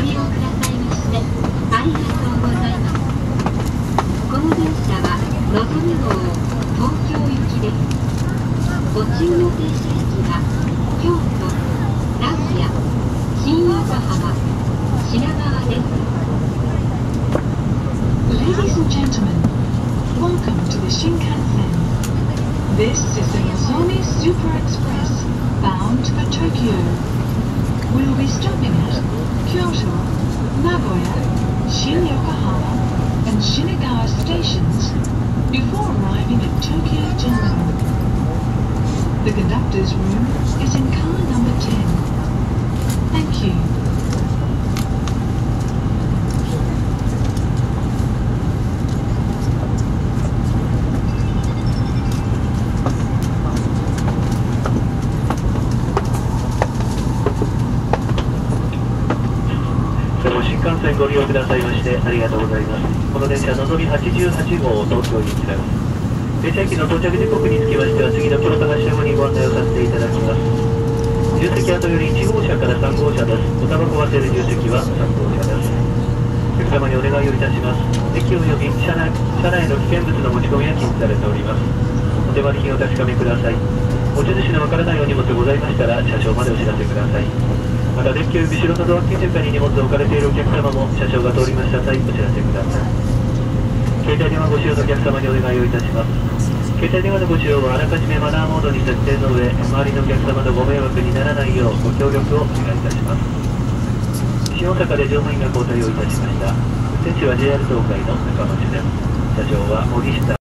ご利用くださいましてありがとうございますこの電車はのぞみ号東京行きですご注意の停車駅は京都名古屋新横浜品川です Ladies and gentlemen, welcome to the Shinkansen. This is the Nozomi Super Express bound for Tokyo. Shin Yokohama, and Shinagawa stations before arriving at Tokyo Junction. The conductor's room is in car number 10. Thank you. 新幹線ご利用くださいましてありがとうございます。この電車のぞみ88号を東京行きです。電車駅の到着時刻につきましては次の京都発車後にご案内をさせていただきます。重席跡より1号車から3号車です。おタバコを忘れる重席は3号車です。お客様にお願いをいたします。駅及び車内車内の危険物の持ち込みは禁止されております。お手割り金を確かめください。持ち主のわからないお荷物ございましたら車掌までお知らせください。またデッキ及び後ろのドア付近床に荷物を置かれているお客様も車掌が通りました際お知らせください携帯電話ご使用のお客様にお願いをいたします携帯電話のご使用はあらかじめマナーモードに設定の上周りのお客様のご迷惑にならないようご協力をお願いいたします。新大阪で乗務員が交代をいたしました運転手は JR 東海の中町です車掌は森下